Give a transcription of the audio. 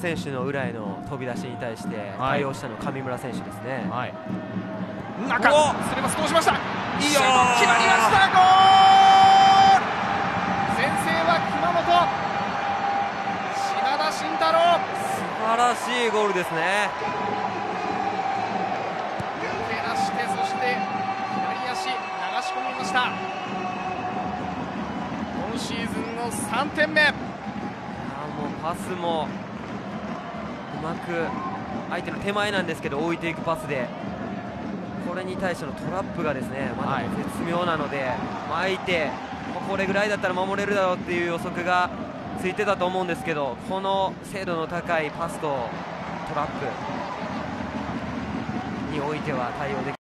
選手の裏への飛び出しに対して対応したのは上村選手ですね、はい、中。通しました。いいよ。決まりました。ゴール。先制は熊本。島田慎太郎。素晴らしいゴールですね。抜け出してそして左足流し込みました。今シーズンの3点目。パスもうまく相手の手前なんですけど置いていくパスで。これに対してのトラップがですねまだ絶妙なので、まあ相手これぐらいだったら守れるだろうっていう予測がついてたと思うんですけどこの精度の高いパスとトラップにおいては対応でき